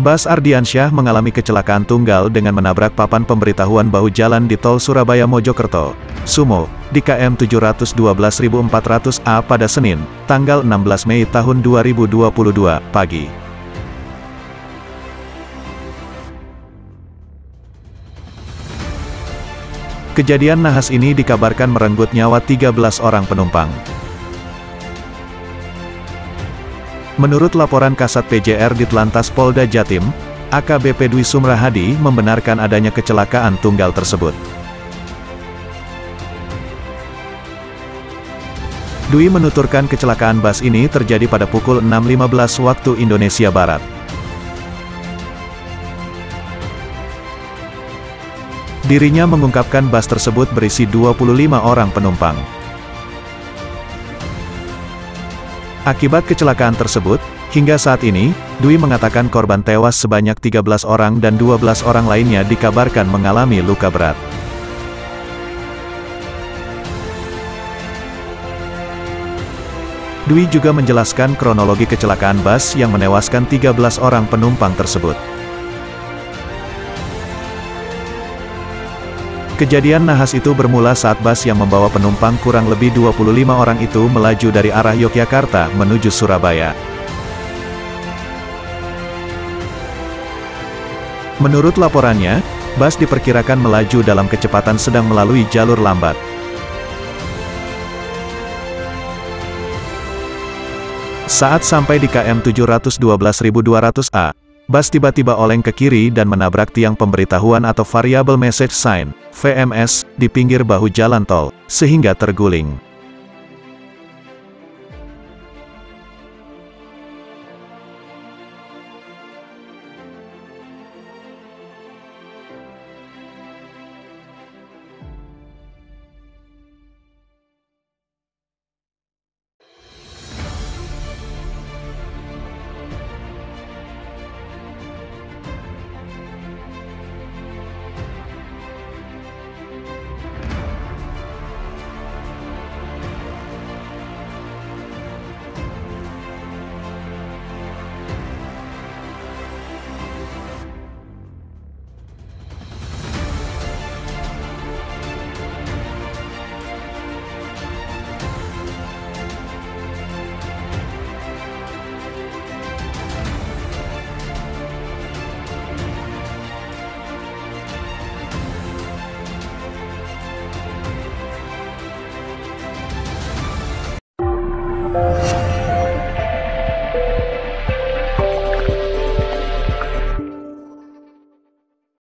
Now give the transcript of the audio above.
Bas Ardiansyah mengalami kecelakaan tunggal dengan menabrak papan pemberitahuan bahu jalan di tol Surabaya Mojokerto, Sumo, di KM 712400A pada Senin, tanggal 16 Mei tahun 2022, pagi. Kejadian nahas ini dikabarkan merenggut nyawa 13 orang penumpang. Menurut laporan Kasat PJR di Telantas Polda Jatim, AKBP Dwi Sumrahadi membenarkan adanya kecelakaan tunggal tersebut. Dwi menuturkan kecelakaan bus ini terjadi pada pukul 6.15 waktu Indonesia Barat. Dirinya mengungkapkan bus tersebut berisi 25 orang penumpang. Akibat kecelakaan tersebut, hingga saat ini, Dwi mengatakan korban tewas sebanyak 13 orang dan 12 orang lainnya dikabarkan mengalami luka berat. Dwi juga menjelaskan kronologi kecelakaan bus yang menewaskan 13 orang penumpang tersebut. Kejadian nahas itu bermula saat bus yang membawa penumpang kurang lebih 25 orang itu melaju dari arah Yogyakarta menuju Surabaya. Menurut laporannya, bus diperkirakan melaju dalam kecepatan sedang melalui jalur lambat. Saat sampai di KM 712200A, Bus tiba-tiba oleng ke kiri dan menabrak tiang pemberitahuan atau Variable Message Sign, VMS, di pinggir bahu jalan tol, sehingga terguling.